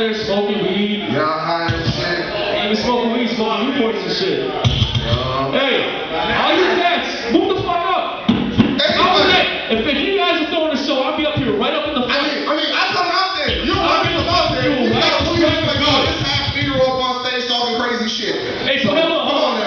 there smoking weed. Y'all high and shit. Ain't even smoking weed, smoking Newports and shit. Hey, all you cats, move the fuck up. I'll be Hey. If, if you guys are throwing a show, I'll be up here right up in the I front. mean, I mean, I come out there. You to come out there. You got two years oh, this half meter up on stage talking crazy shit. Hey, so hold on, hold on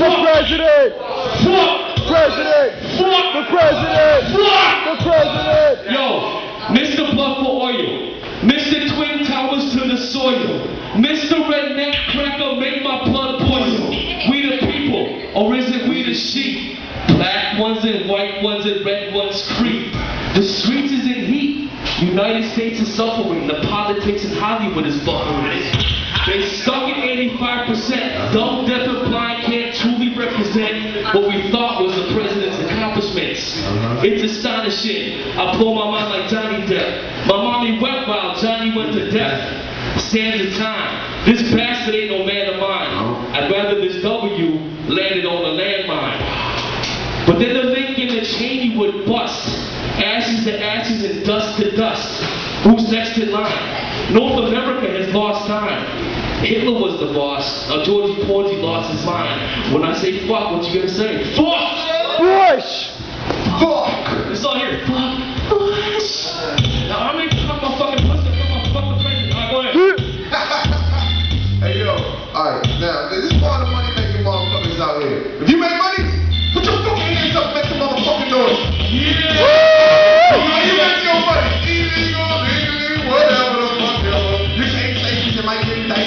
The Fuck! president! Fuck! President! Fuck! The president! Fuck! The president! Yo, Mr. Blood for Oil, Mr. Twin Towers to the soil, Mr. Redneck Cracker, make my blood boil. We the people, or is it we the sheep? Black ones and white ones and red ones creep. The streets is in heat. United States is suffering. The politics in Hollywood is buffering. They stuck at 85%. Dumb, deaf, what we thought was the president's accomplishments. Uh-huh. It's astonishing. I pull my mind like Johnny Depp. My mommy wept while Johnny went to death. Stands the time. This bastard ain't no man of mine. No. I'd rather this W landed on a landmine. But then the Lincoln and Cheney would bust. Ashes to ashes and dust to dust. Who's next in line? North America has lost time. Hitler was the boss. Now Georgie Porgy lost his mind. When I say fuck, what you gonna say? Fuck! Bush! Fuck! It's all here. Fuck Bush. Now I'm gonna fuck my fucking pussy. Fuck my fuck the president. All right, go ahead. hey yo, alright, now this is part of the money making motherfuckers out here. If you make money, put your fucking hands up, make some motherfucking noise. Yeah.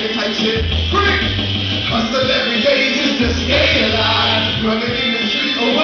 Indicted type! Hustle every day just to stay alive. Running in the street night.